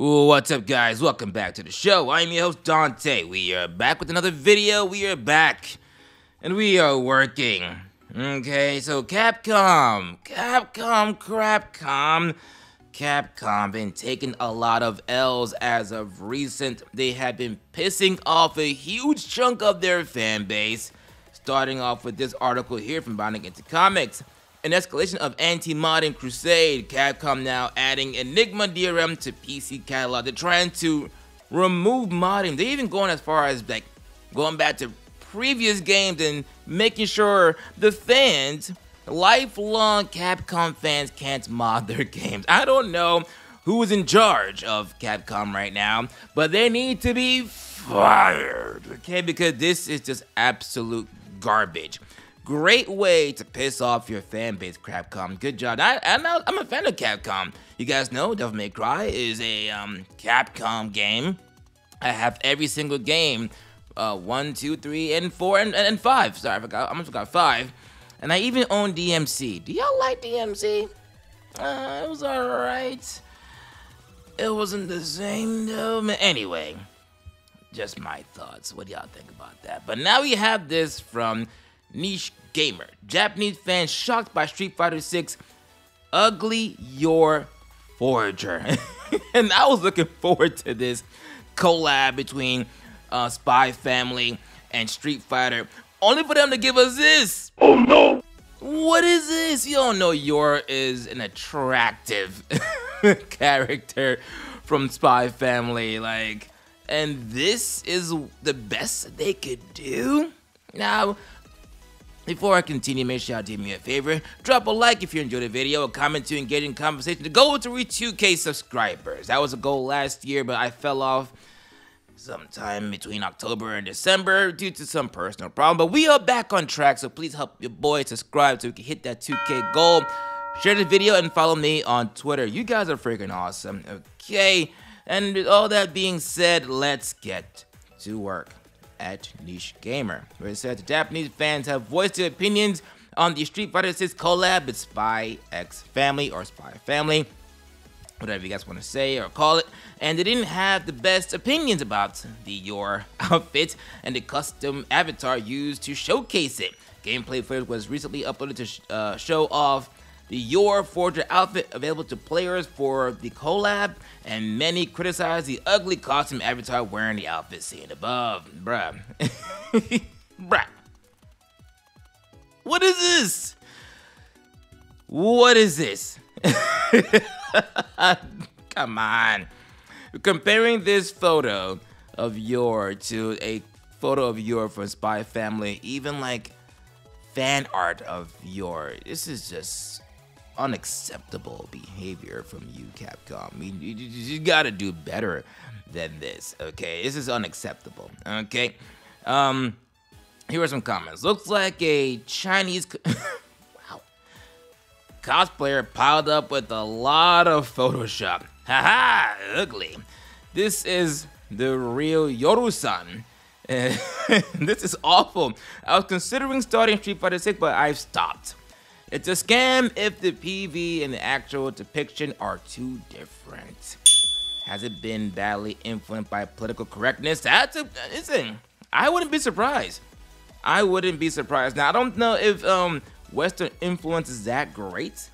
What's up, guys? Welcome back to the show. I'm your host, Dante. We are back with another video. We are back, and we are working. Okay, so Capcom, Capcom, Crapcom, Capcom been taking a lot of L's as of recent. They have been pissing off a huge chunk of their fan base. Starting off with this article here from Bounding Into Comics. An escalation of anti-modding crusade. Capcom now adding Enigma DRM to PC catalog. They're trying to remove modding. They're even going as far as like going back to previous games and making sure the fans, lifelong Capcom fans, can't mod their games. I don't know who is in charge of Capcom right now, but they need to be fired. Okay, because this is just absolute garbage. Great way to piss off your fan base, Capcom. Good job. I, I'm, I'm a fan of Capcom. You guys know Devil May Cry is a um, Capcom game. I have every single game, uh, one, two, three, and four, and, and five. Sorry, I forgot. I almost forgot five. And I even own DMC. Do y'all like DMC? Uh, it was alright. It wasn't the same though. Anyway, just my thoughts. What do y'all think about that? But now we have this from Niche Gamer. Japanese fans shocked by Street Fighter 6 Ugly Yor Forger. and I was looking forward to this collab between uh, Spy Family and Street Fighter, only for them to give us this. Oh no! What is this? You don't know Yor is an attractive character from Spy Family, like, and this is the best they could do? Now, before I continue, make sure y'all do me a favor. Drop a like if you enjoyed the video, a comment to engage in conversation. The goal is to reach 2k subscribers. That was a goal last year, but I fell off sometime between October and December due to some personal problem. But we are back on track, so please help your boy subscribe so we can hit that 2k goal. Share the video and follow me on Twitter. You guys are freaking awesome. Okay, and with all that being said, let's get to work at Niche Gamer, where it says Japanese fans have voiced their opinions on the Street Fighter 6 collab with Spy X Family or Spy Family, whatever you guys want to say or call it, and they didn't have the best opinions about the Yor outfit and the custom avatar used to showcase it. Gameplay footage was recently uploaded to sh uh, show off the Yor Forger outfit available to players for the collab, and many criticize the ugly costume avatar wearing the outfit seen above. Bruh. Bruh. What is this? What is this? Come on. Comparing this photo of Yor to a photo of Yor from Spy Family, even like fan art of Yor, this is just unacceptable behavior from you, Capcom. You, you, you, gotta do better than this, okay? This is unacceptable, okay? Um, here are some comments. Looks like a Chinese, wow, cosplayer piled up with a lot of Photoshop. Haha, ugly. This is the real Yoru-san. this is awful. I was considering starting Street Fighter 6, but I've stopped. It's a scam if the PV and the actual depiction are too different. Has it been badly influenced by political correctness? That's a listen. I wouldn't be surprised. I wouldn't be surprised. Now I don't know if um Western influence is that great.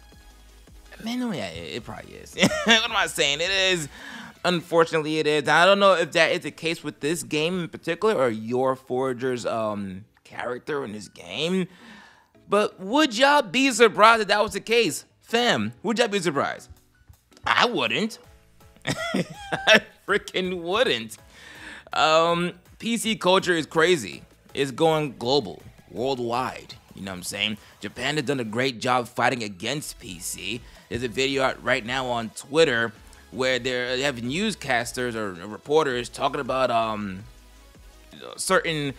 I mean, yeah, it, it probably is. what am I saying? It is. Unfortunately, it is. I don't know if that is the case with this game in particular or Yor Forger's um character in this game. But would y'all be surprised if that was the case? Fam, would y'all be surprised? I wouldn't. I freaking wouldn't. Um, PC culture is crazy. It's going global, worldwide. You know what I'm saying? Japan has done a great job fighting against PC. There's a video out right now on Twitter where they have newscasters or reporters talking about um certain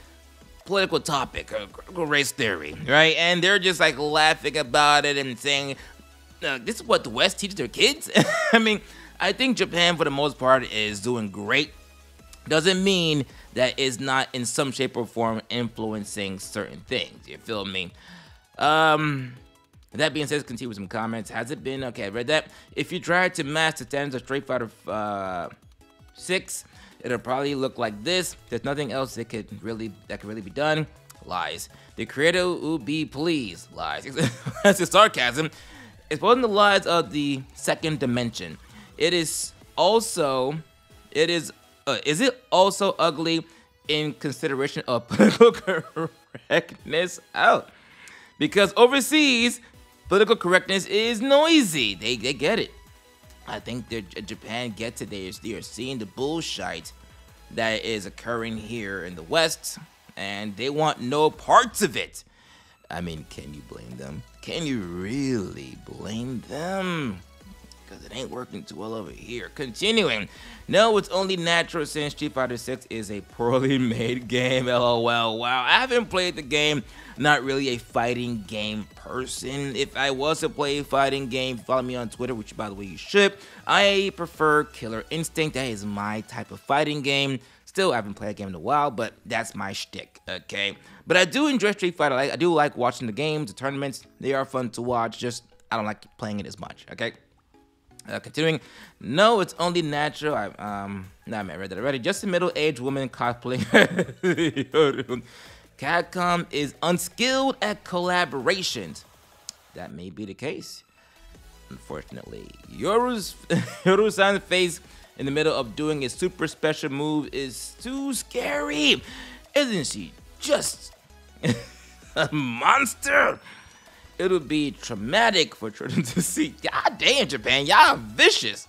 political topic, critical race theory, right? And they're just like laughing about it and saying, uh, this is what the West teaches their kids? I mean, I think Japan, for the most part, is doing great. Doesn't mean that it's not in some shape or form influencing certain things. You feel me? Um, that being said, continue with some comments. Has it been okay? I read that. If you try to match the tens of Street Fighter uh, Six, it'll probably look like this. There's nothing else that could really that could really be done. Lies. The creator would be pleased. Lies. That's just sarcasm. It's both the lies of the second dimension. It is also, it is, uh, is it also ugly in consideration of political correctness? Oh, because overseas, political correctness is noisy. They, they get it. I think that Japan gets it. They, they are seeing the bullshit that is occurring here in the West, and they want no parts of it. I mean, can you blame them? Can you really blame them? Because it ain't working too well over here. Continuing. No, it's only natural since Street Fighter 6 is a poorly made game. LOL. Wow. I haven't played the game. Not really a fighting game person. If I was to play a fighting game, follow me on Twitter, which by the way you should. I prefer Killer Instinct. That is my type of fighting game. Still, I haven't played a game in a while, but that's my shtick, okay? But I do enjoy Street Fighter. I, I do like watching the games, the tournaments. They are fun to watch. Just I don't like playing it as much, okay? Uh, continuing, no, it's only natural. I um, nah, I read that already. Just a middle-aged woman cosplaying. Capcom is unskilled at collaborations. That may be the case. Unfortunately, Yoru's Yoru-san's face in the middle of doing a super special move is too scary. Isn't she just a monster? It'll be traumatic for children to see. God damn, Japan, y'all vicious.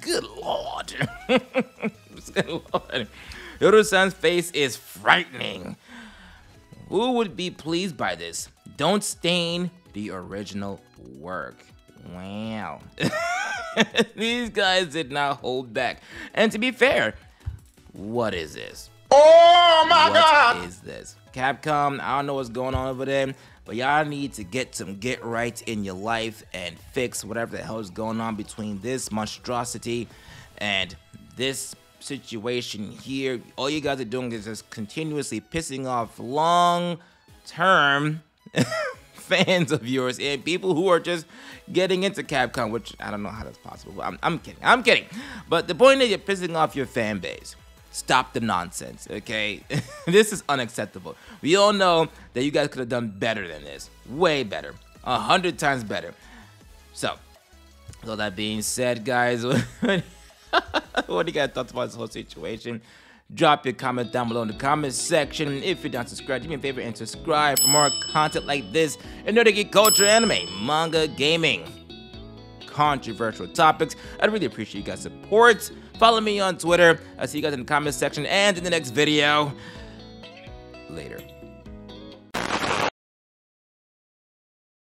Good lord. Good lord. Yoru-san's face is frightening. Who would be pleased by this? Don't stain the original work. Wow. These guys did not hold back. And to be fair, what is this? Oh my what god! What is this? Capcom, I don't know what's going on over there, but y'all need to get some get right in your life and fix whatever the hell is going on between this monstrosity and this situation here. All you guys are doing is just continuously pissing off long term fans of yours and people who are just getting into Capcom, which I don't know how that's possible. But I'm, I'm kidding. I'm kidding. But the point is, you're pissing off your fan base. Stop the nonsense, okay? this is unacceptable. We all know that you guys could have done better than this. Way better. A hundred times better. So, with all that being said, guys, what do you guys thought about this whole situation? Drop your comment down below in the comment section. If you're not subscribed, do me a favor and subscribe for more content like this know to get culture, anime, manga, gaming, controversial topics. I'd really appreciate you guys' support. Follow me on Twitter. I'll see you guys in the comment section and in the next video. Later.